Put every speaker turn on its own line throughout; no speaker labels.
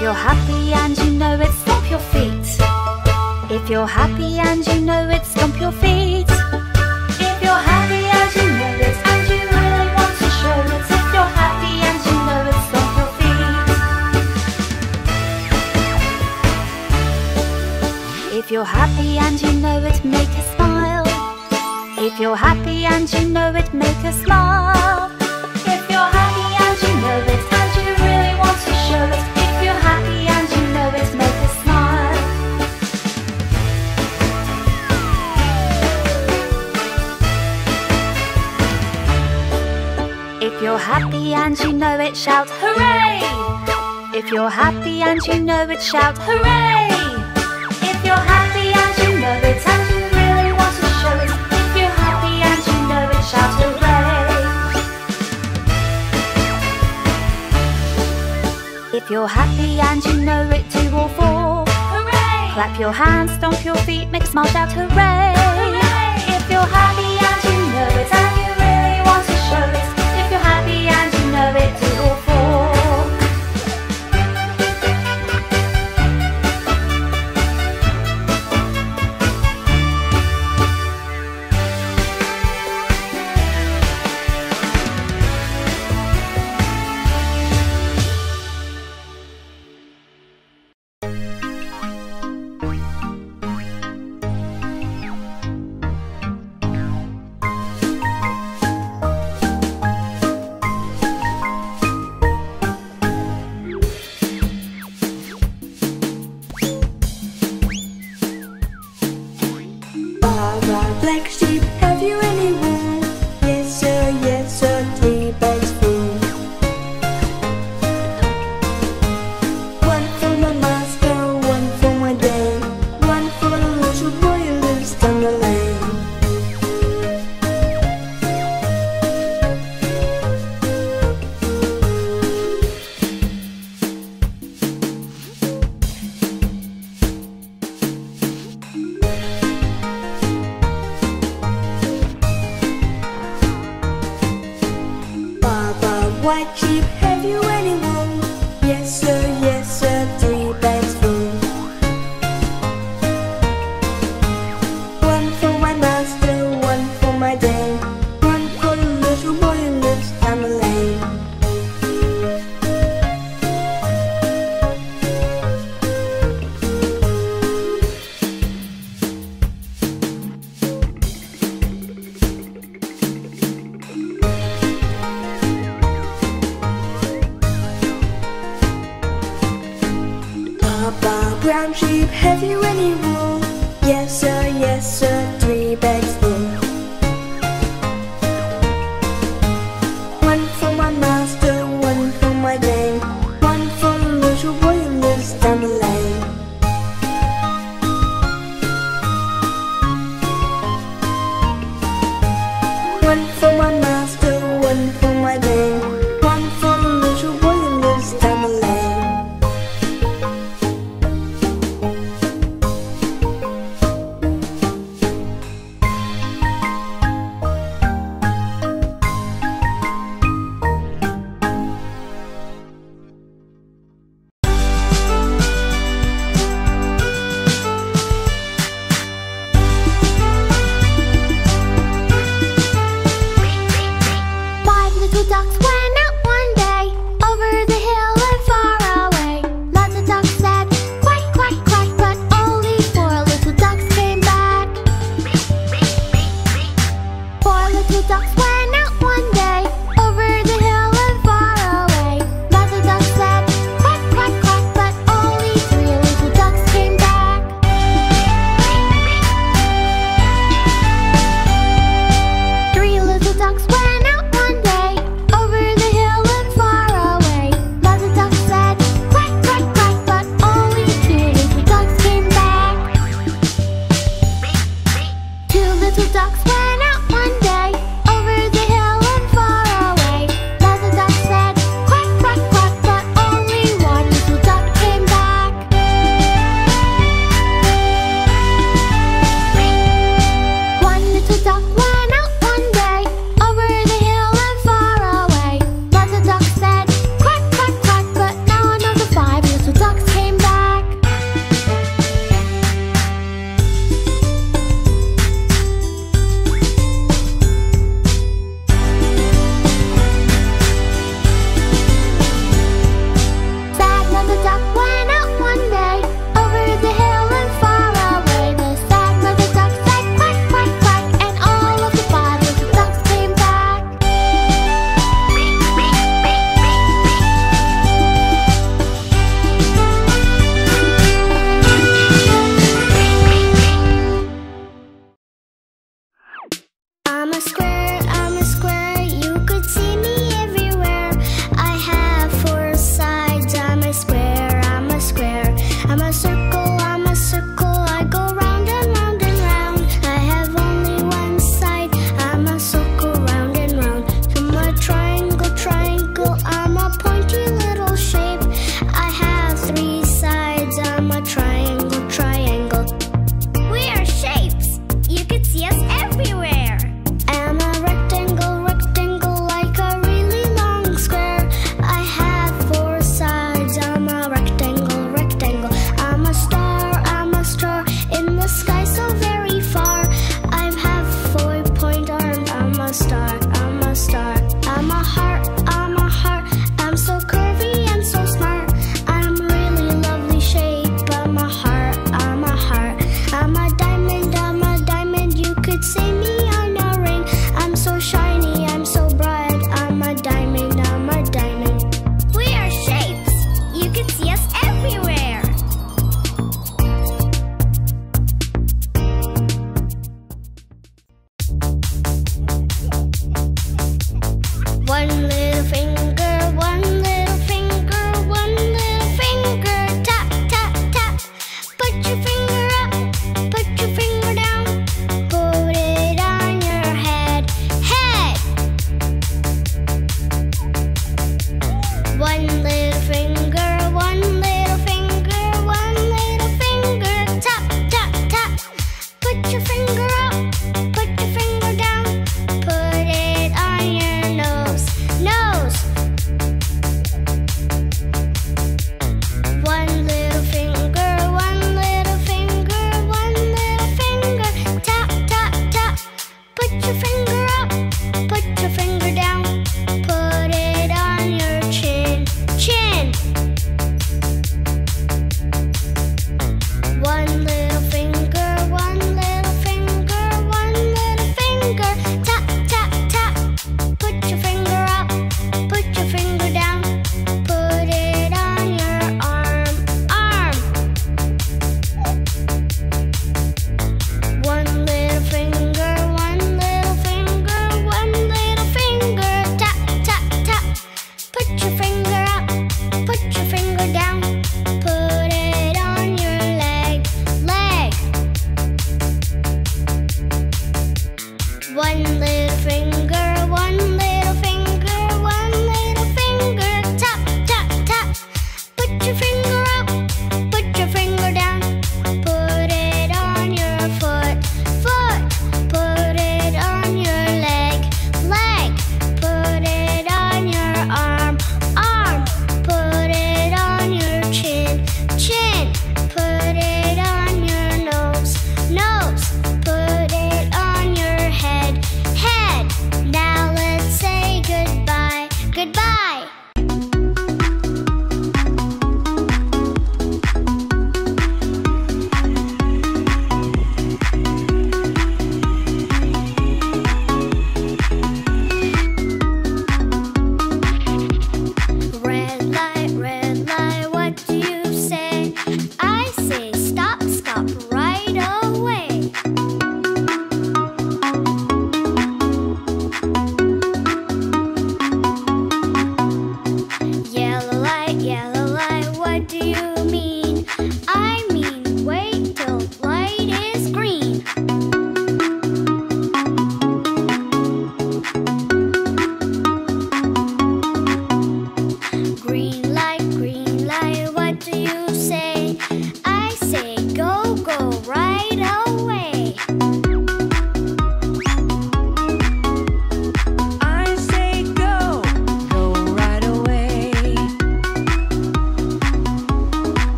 If you're happy and you know it, stomp your feet. If you're happy and you know it, stomp your feet. If you're happy and you know it, and you really want to show it. If you're happy and you know it, stomp your feet. If you're happy and you know it, make a smile. If you're happy and you know it, make a smile. Happy and you know it, shout hooray! If you're happy and you know it, shout hooray! If you're happy and you know it, and you really want to show it. If you're happy and you know it, shout hooray! If you're happy and you know it, two or four. Hooray! Clap your hands, stomp your feet, make a smile, shout hooray! If you're happy and you know it, and you really want to show it. Know it,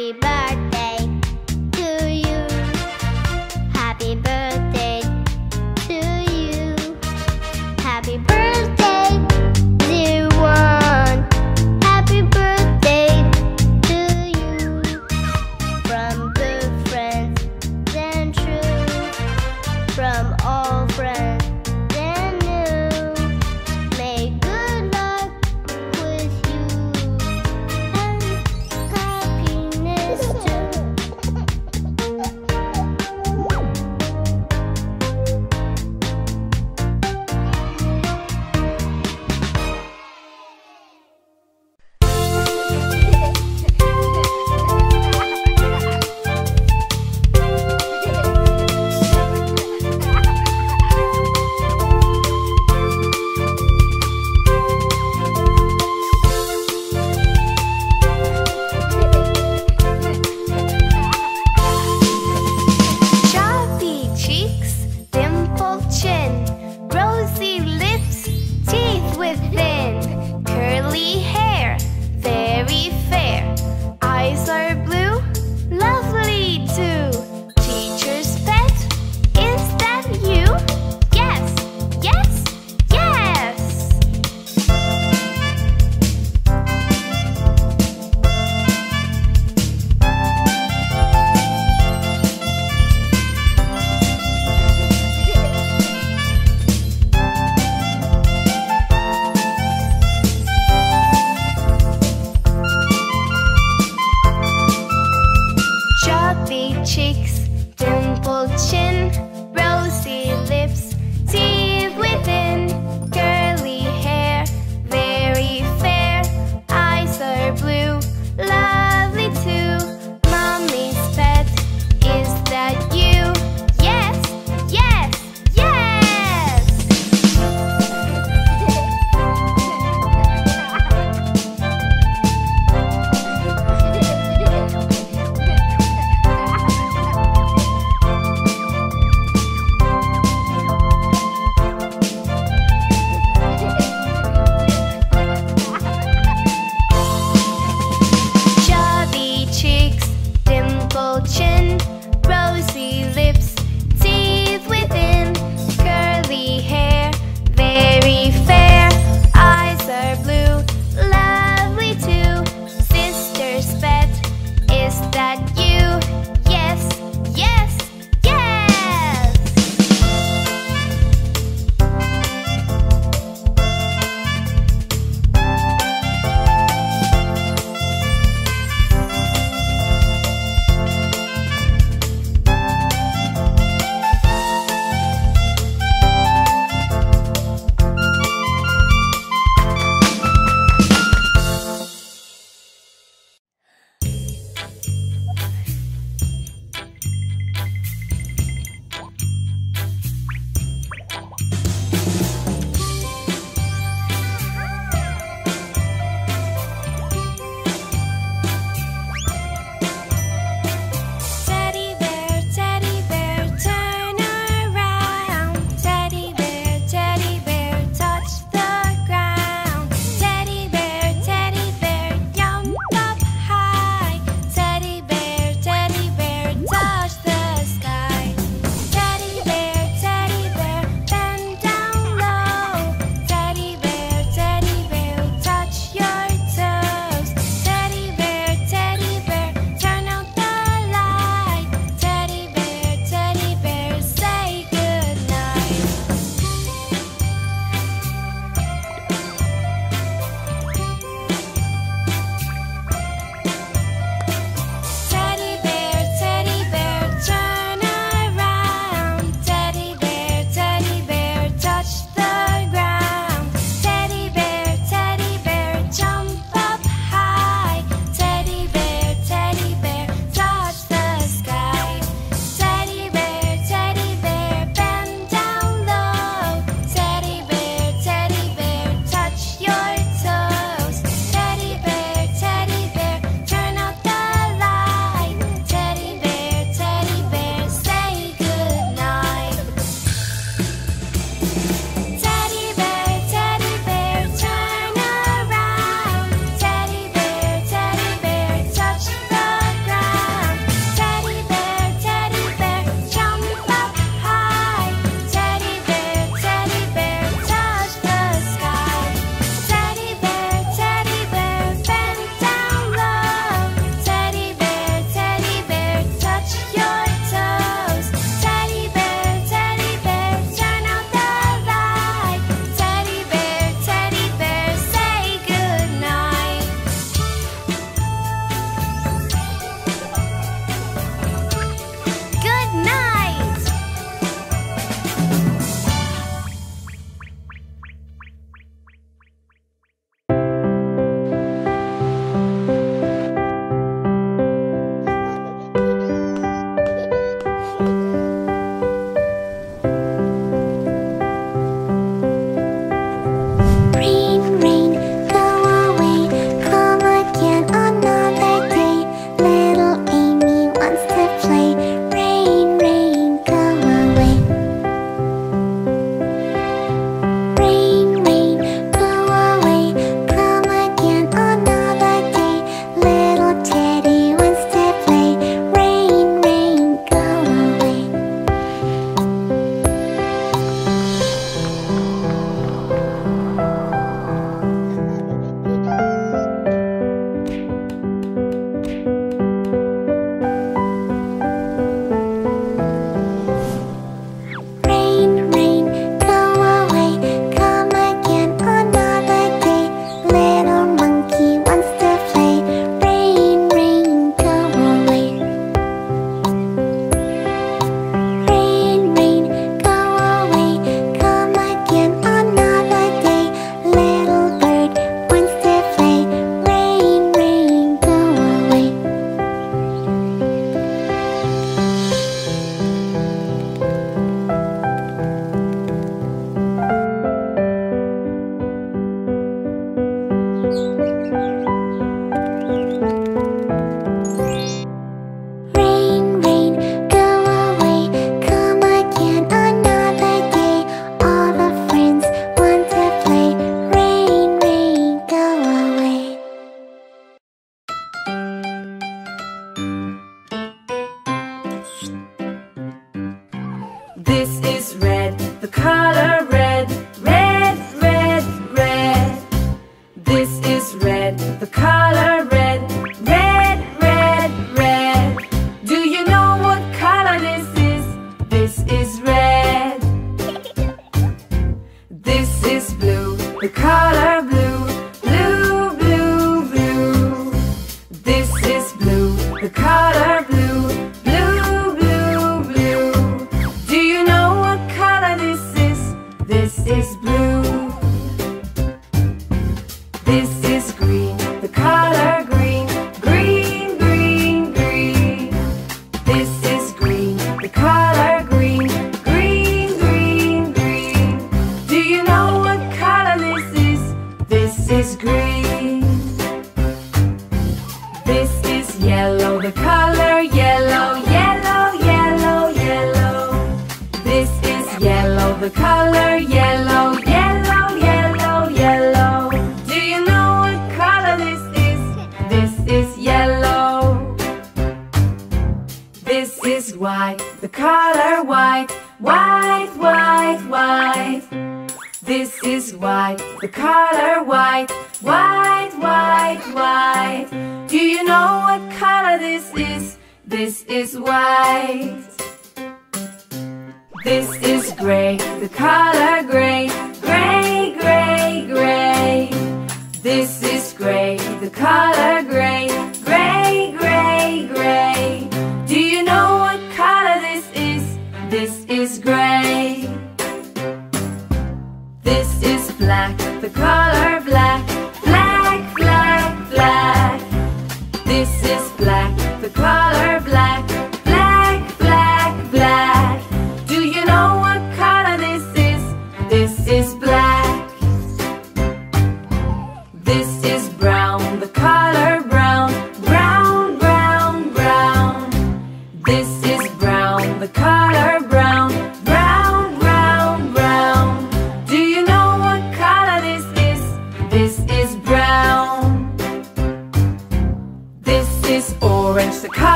Happy birthday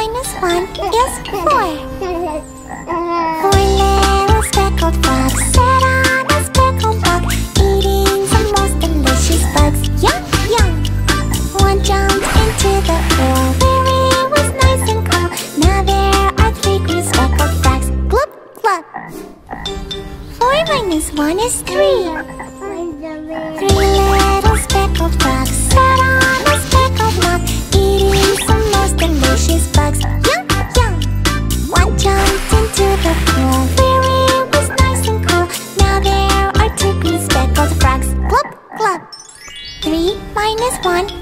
minus one is four. Four little speckled frogs sat on a speckled log, eating some most delicious bugs. Yum, yum. One jumped into the pool where it was nice and cool. Now there are three green speckled frogs. Glup, glup. Four minus one is three. minus
1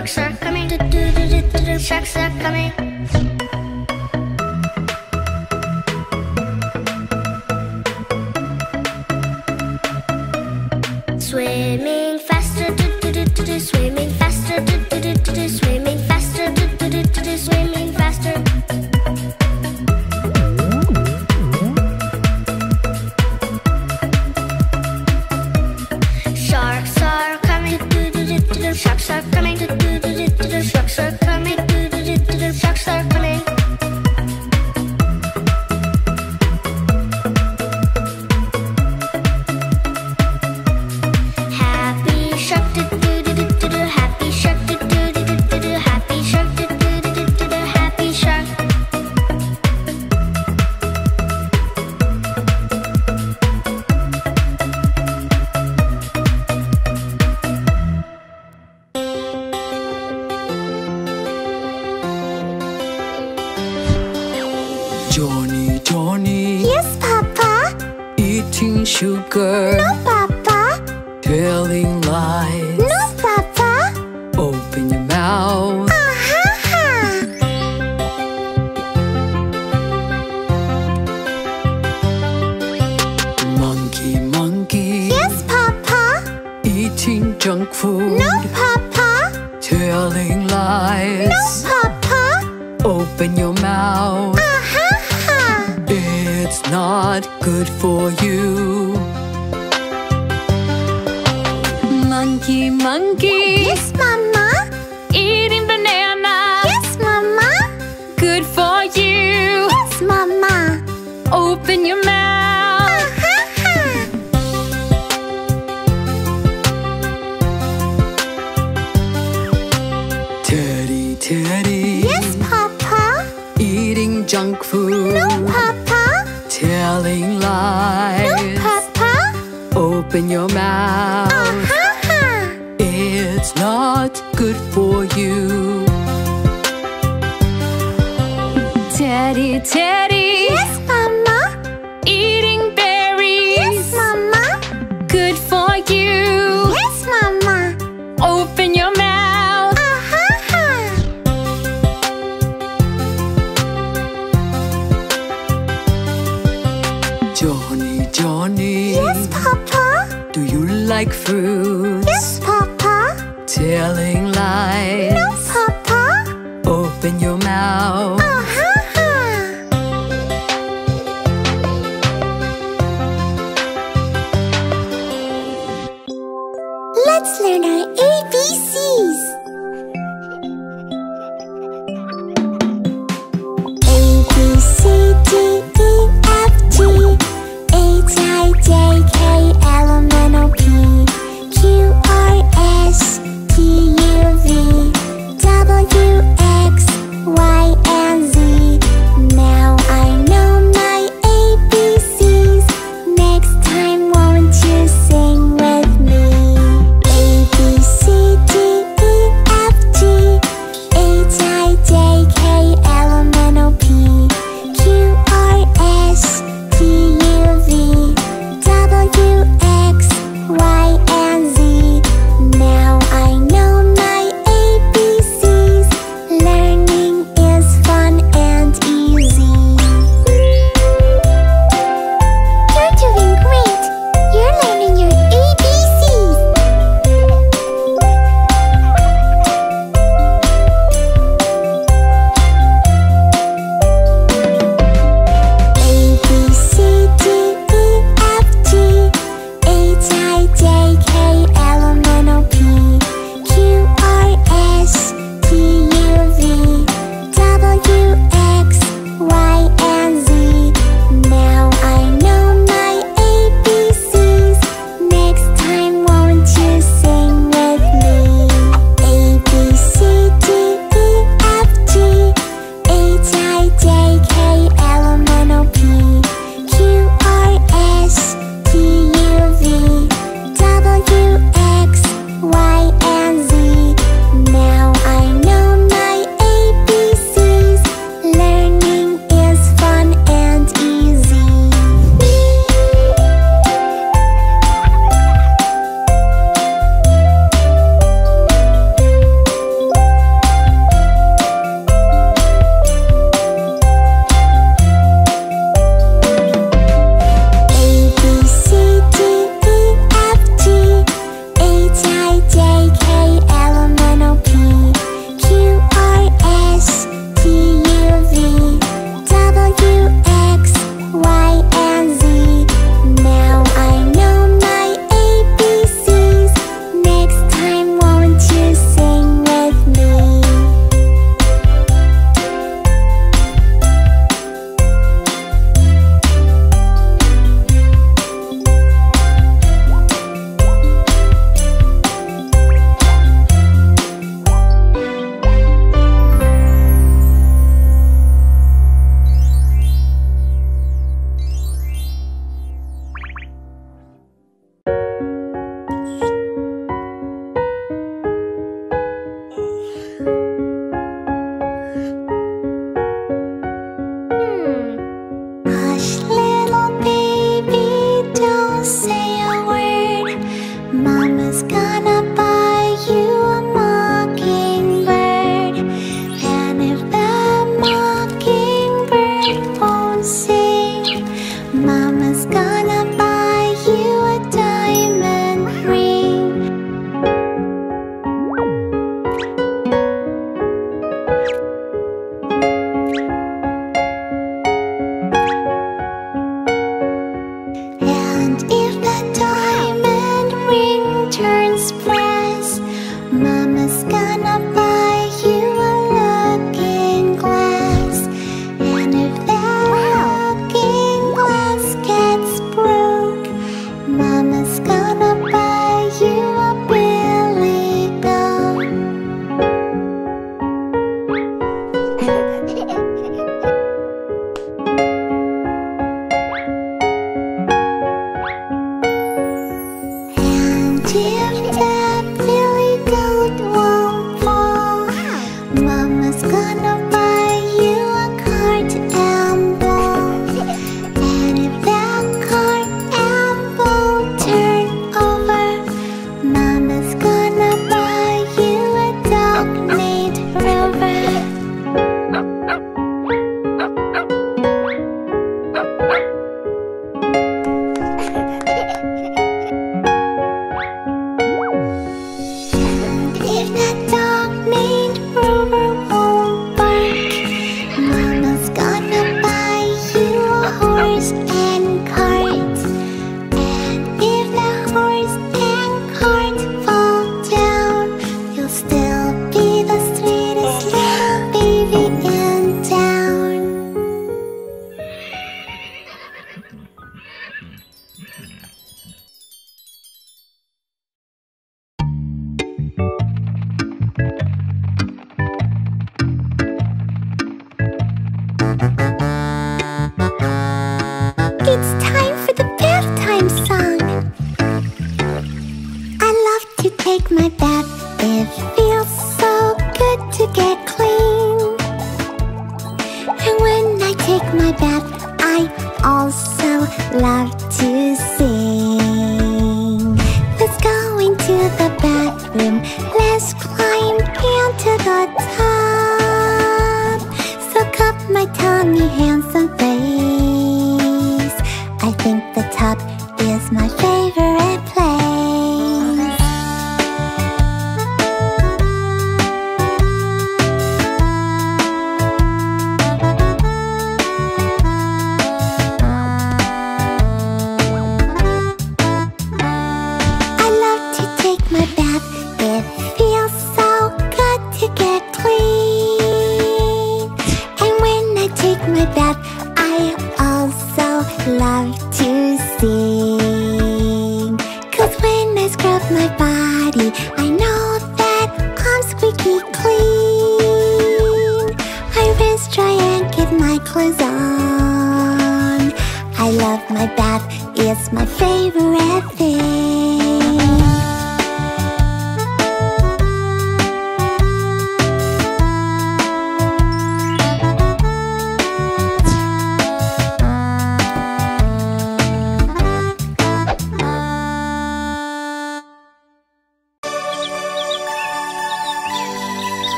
Sharks are coming. Sharks are coming.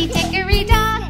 hickory dickory dock.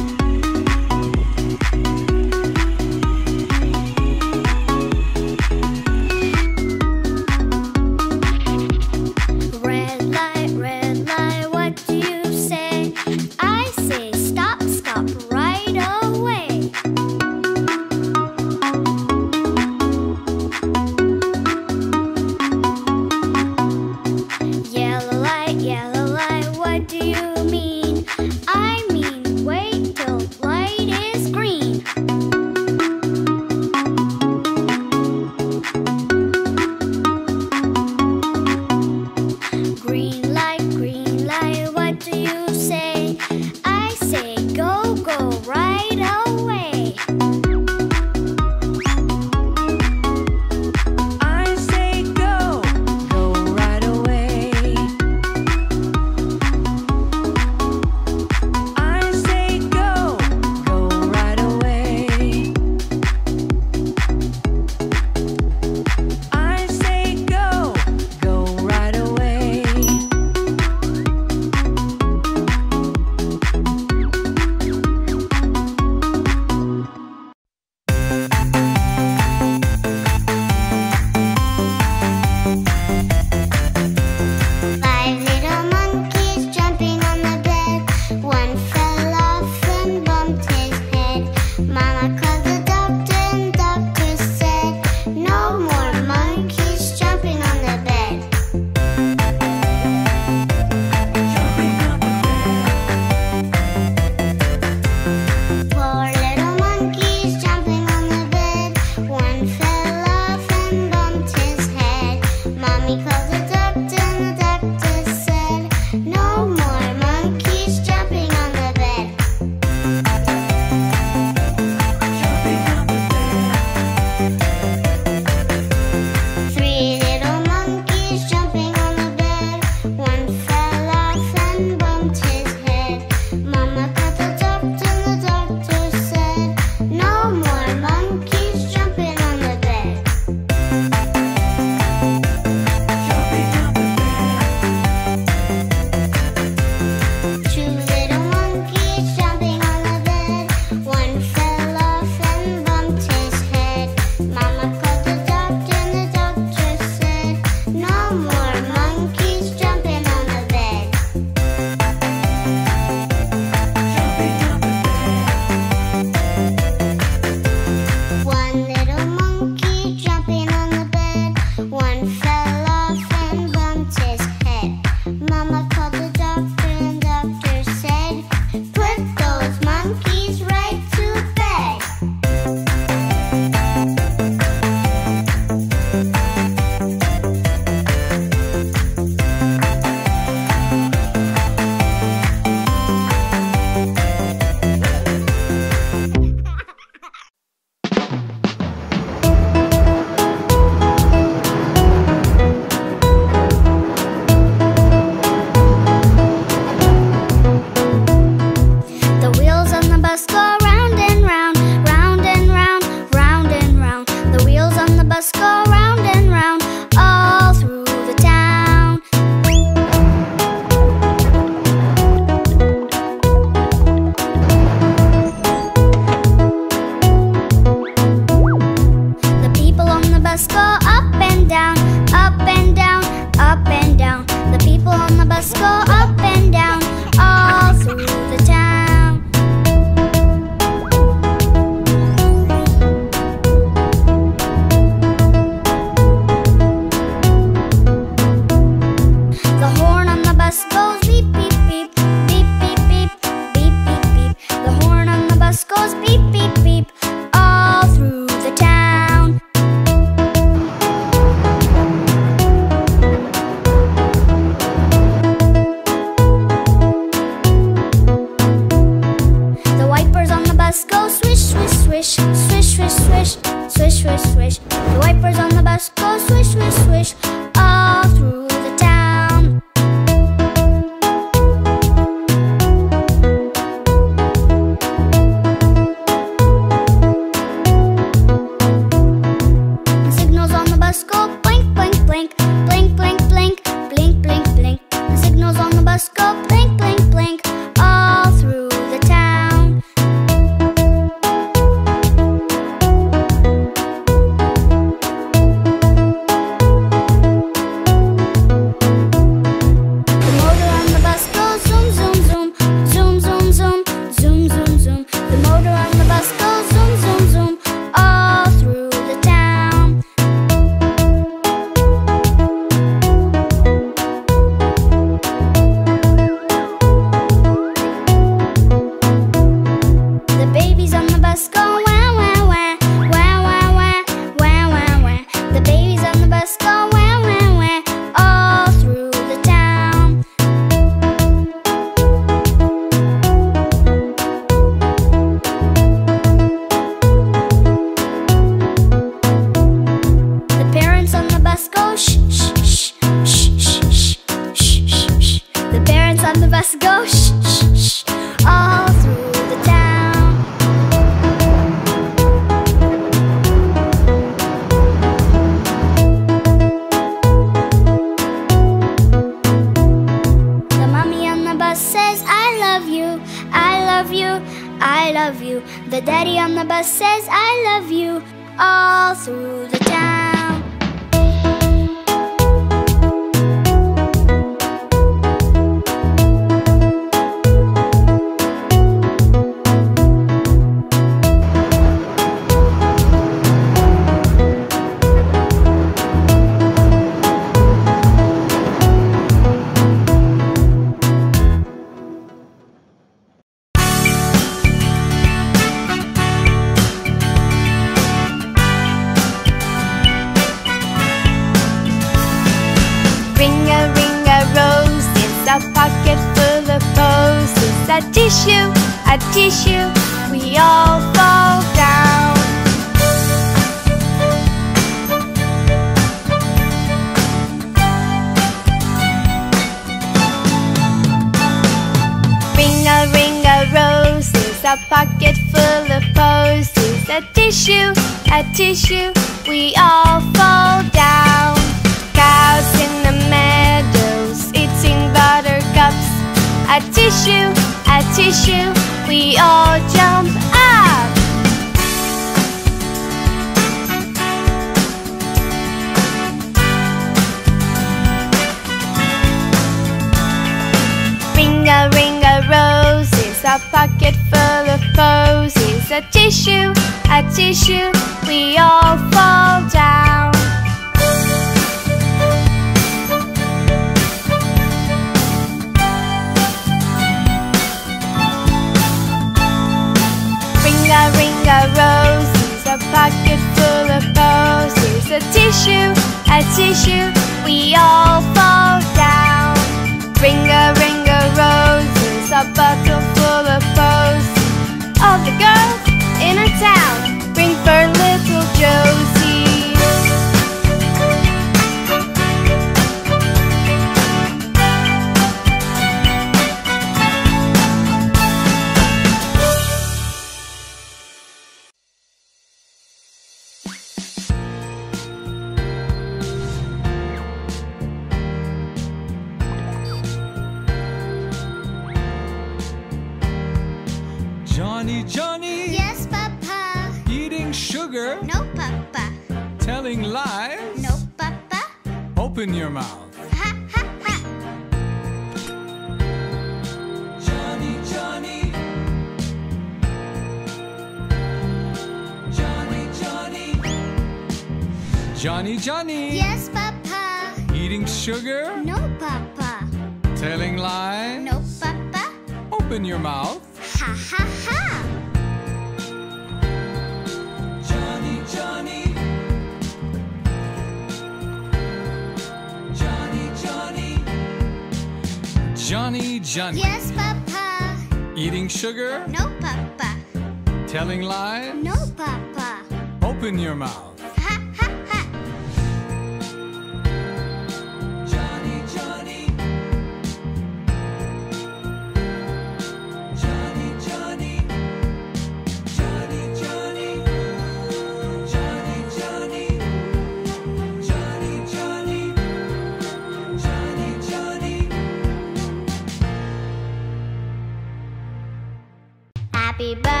Happy.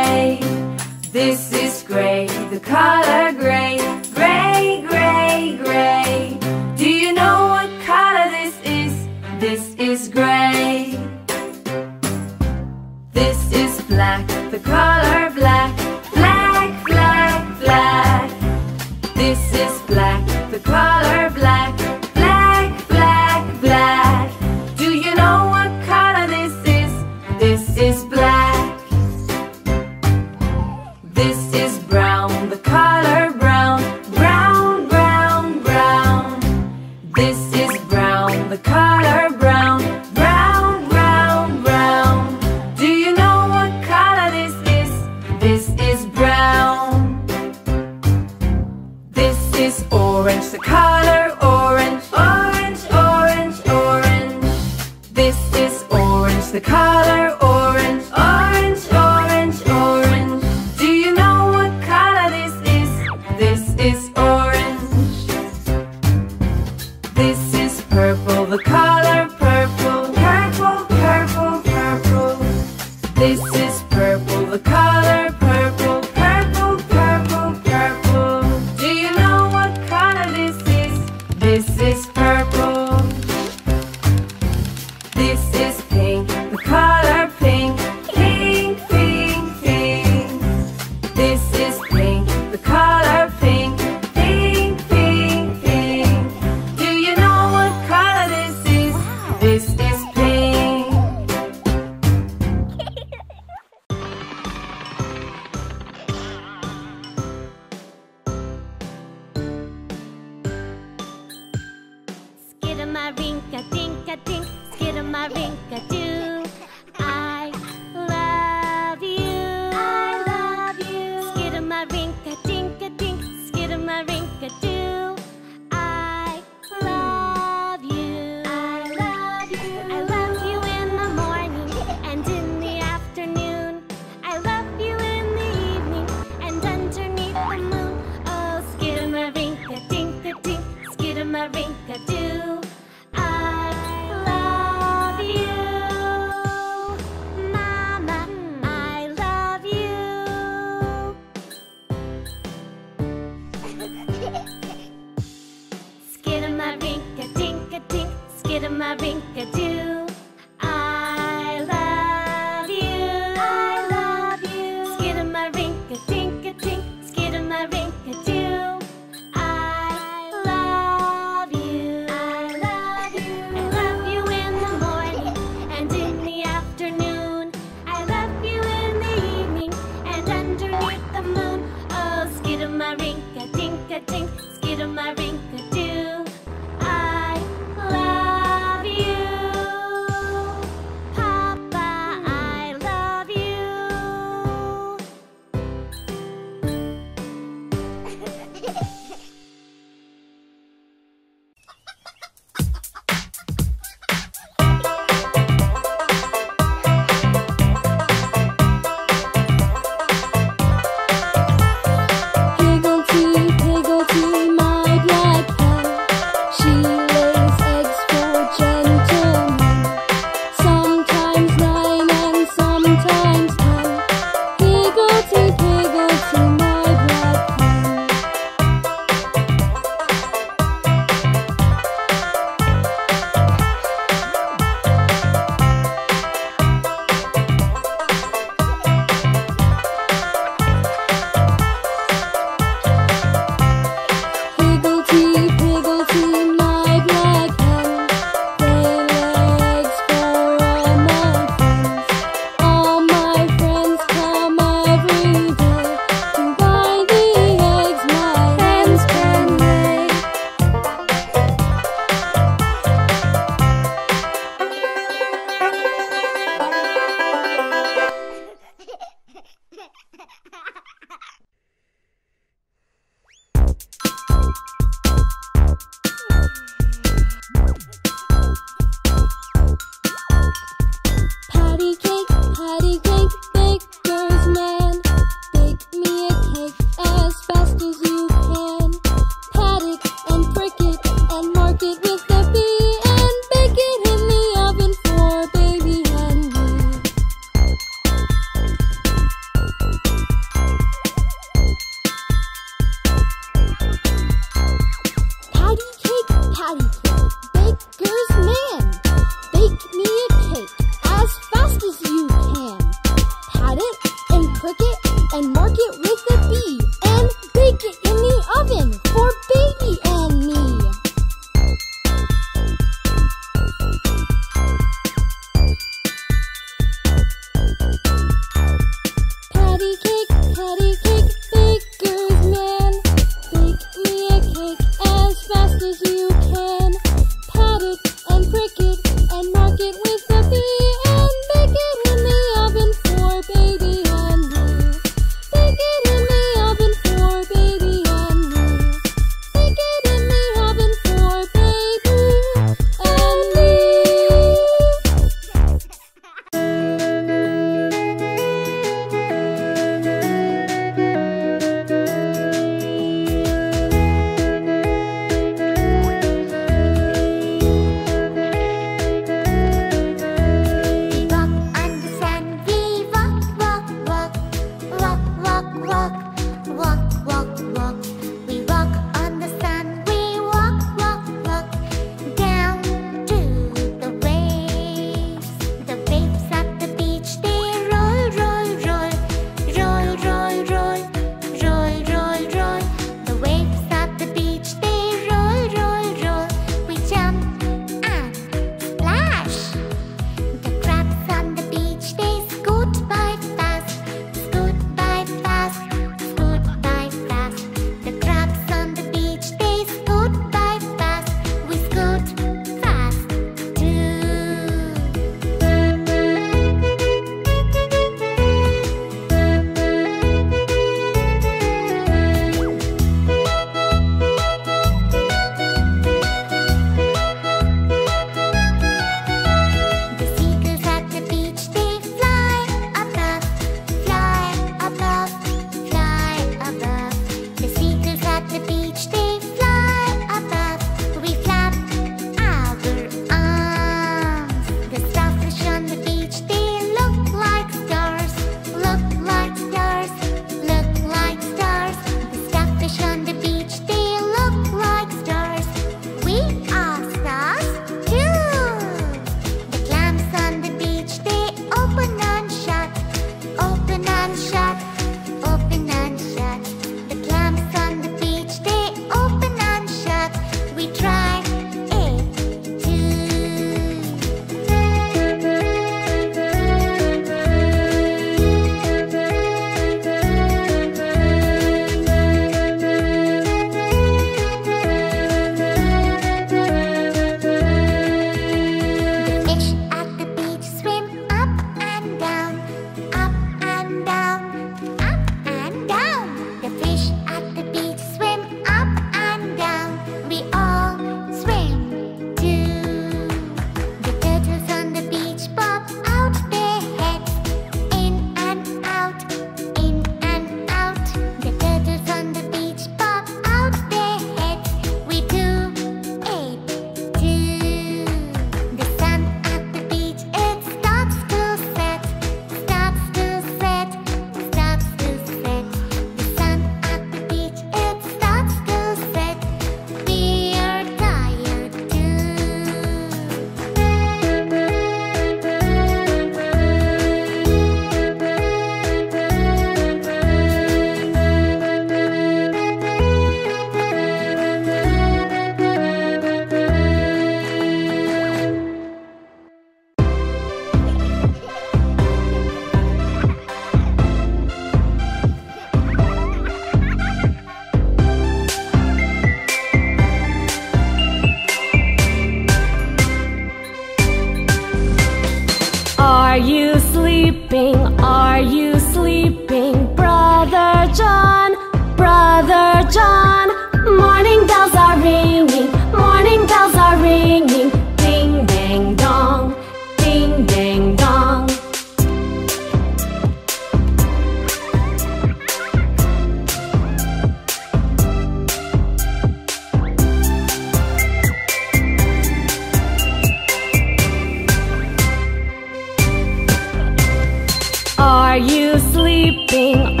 walking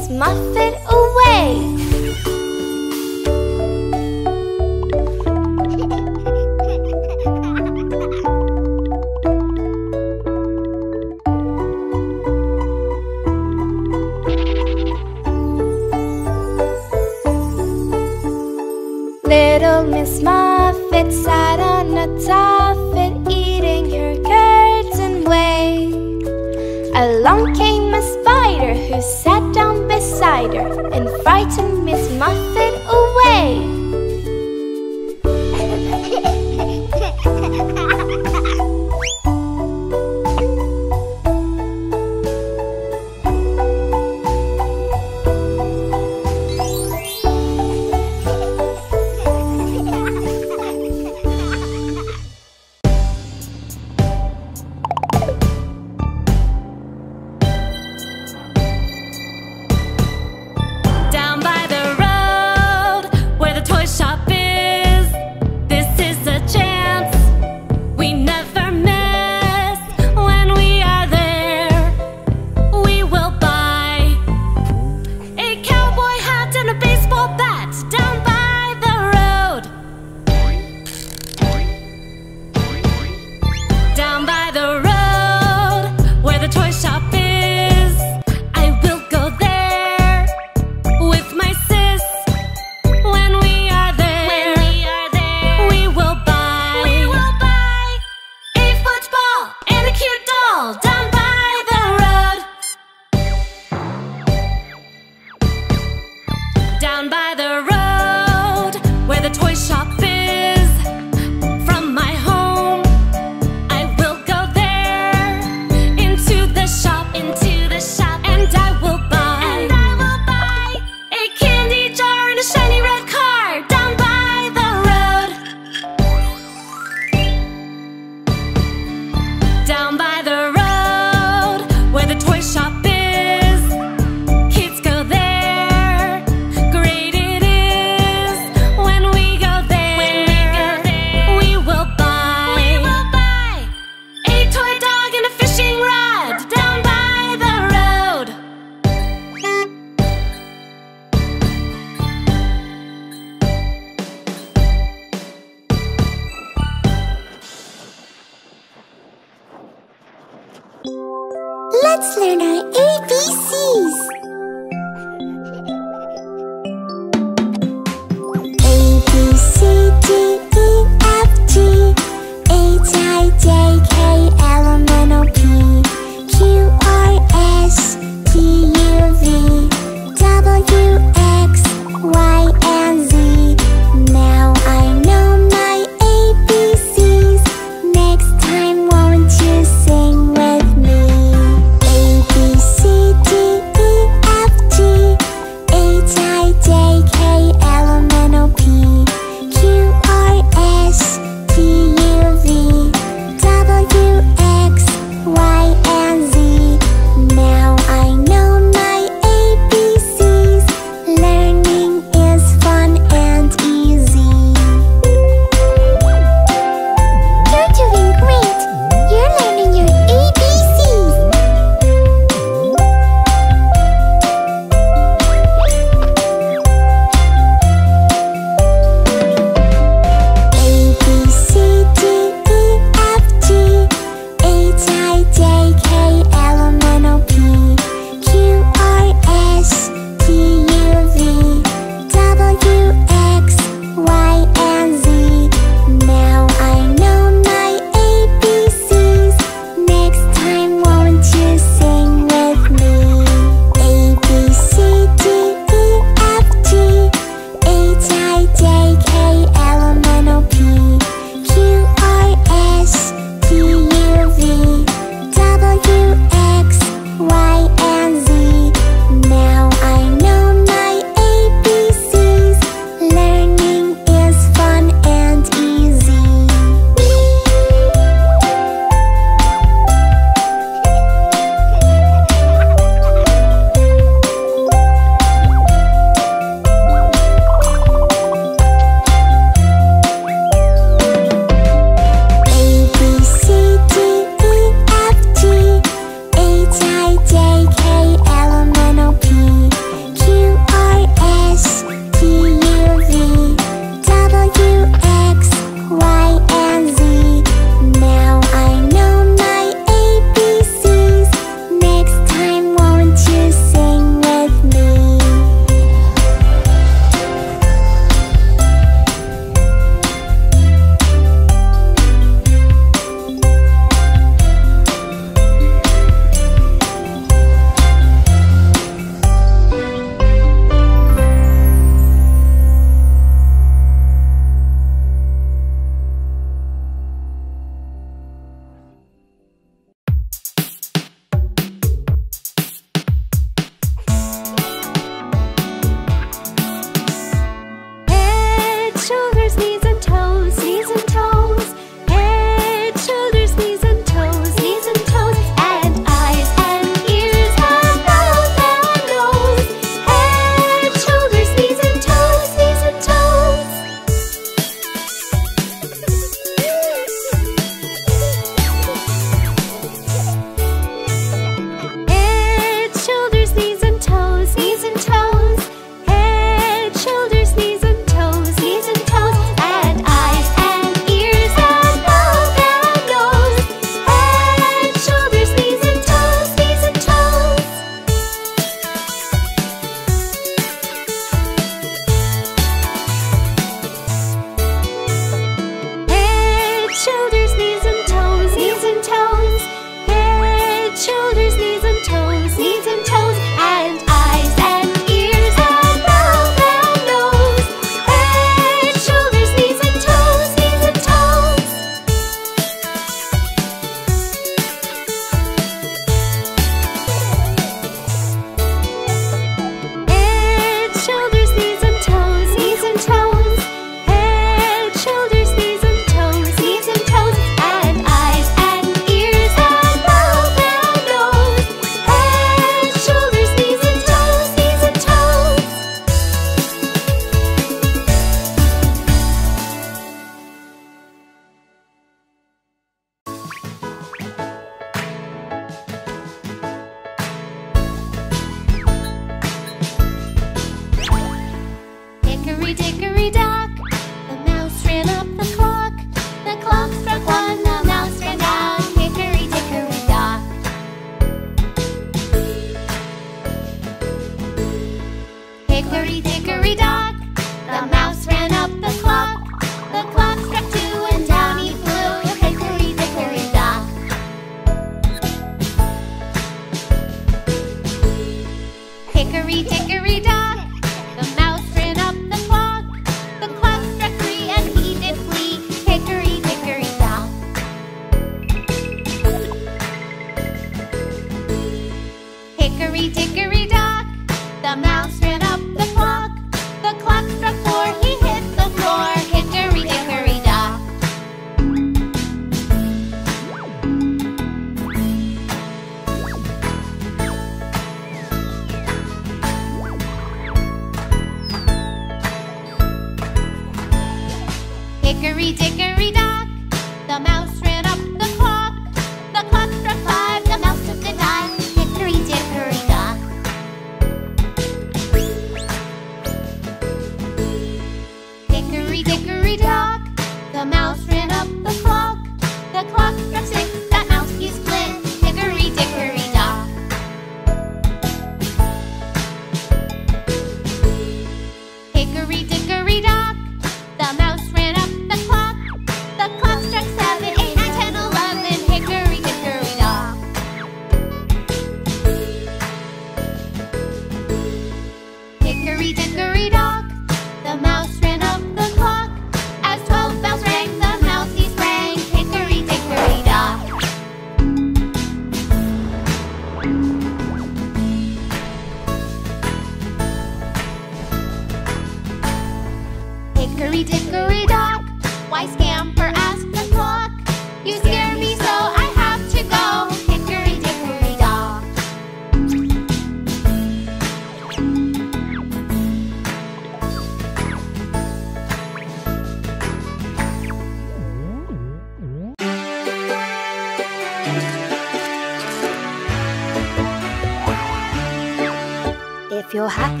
If you're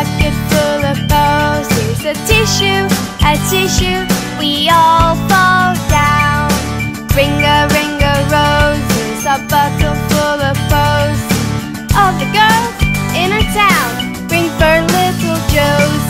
pocket full of bows. Here's a tissue, a tissue, we all fall down. Ring a ring a rose, here's a bucket full of bows. All the girls in our town, bring for little Joe's.